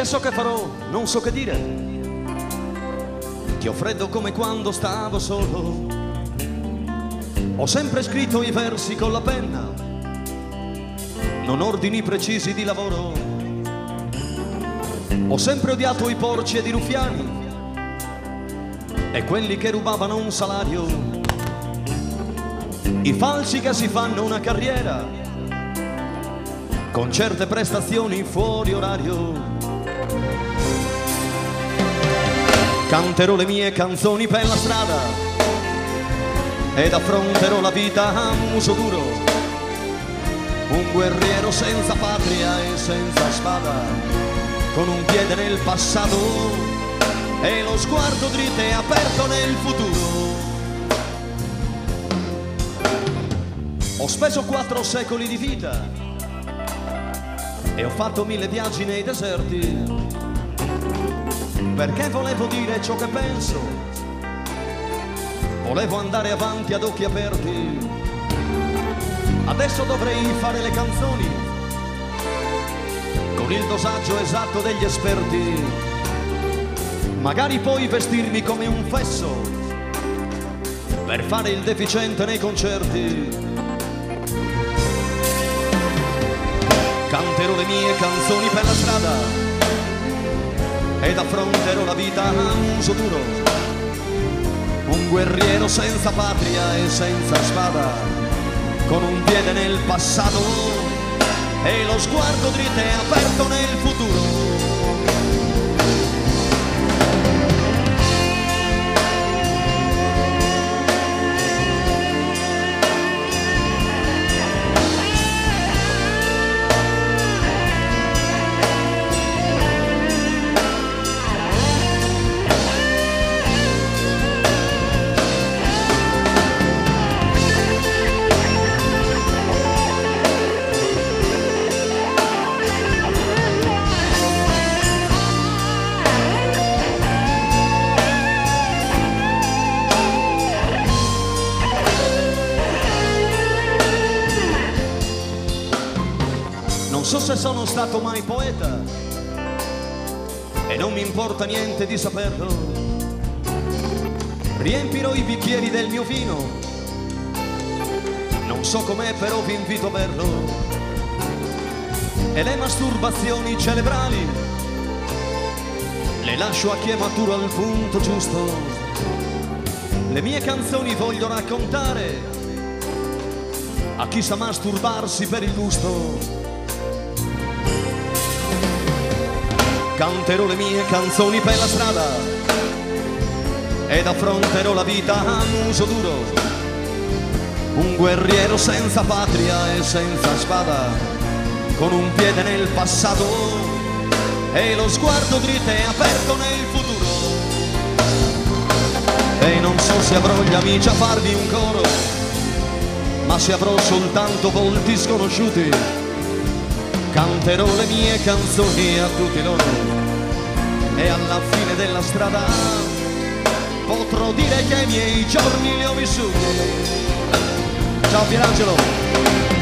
adesso che farò non so che dire. Ti ho freddo come quando stavo solo. Ho sempre scritto i versi con la penna, non ordini precisi di lavoro. Ho sempre odiato i porci ed i ruffiani e quelli che rubavano un salario. I falsi che si fanno una carriera con certe prestazioni fuori orario. Canterò le mie canzoni per la strada ed affronterò la vita a muso duro. Un guerriero senza patria e senza spada, con un piede nel passato e lo sguardo dritto e aperto nel futuro. Ho speso quattro secoli di vita e ho fatto mille viaggi nei deserti perché volevo dire ciò che penso, volevo andare avanti ad occhi aperti. Adesso dovrei fare le canzoni con il dosaggio esatto degli esperti, magari poi vestirmi come un fesso per fare il deficiente nei concerti. Canterò le mie canzoni per la strada ed affronterò la vita a uso duro. Un guerriero senza patria e senza spada, con un piede nel passato e lo sguardo dritto e aperto nel futuro. Sono stato mai poeta e non mi importa niente di saperlo. Riempirò i bicchieri del mio vino, non so com'è però vi invito a berlo. E le masturbazioni cerebrali le lascio a chi è maturo al punto giusto. Le mie canzoni voglio raccontare a chi sa masturbarsi per il gusto. Canterò le mie canzoni per la strada ed affronterò la vita a uso duro. Un guerriero senza patria e senza spada, con un piede nel passato e lo sguardo dritto e aperto nel futuro. E non so se avrò gli amici a farvi un coro, ma se avrò soltanto volti sconosciuti canterò le mie canzoni a tutti loro e alla fine della strada potrò dire che i miei giorni li ho vissuti. Ciao Pierangelo!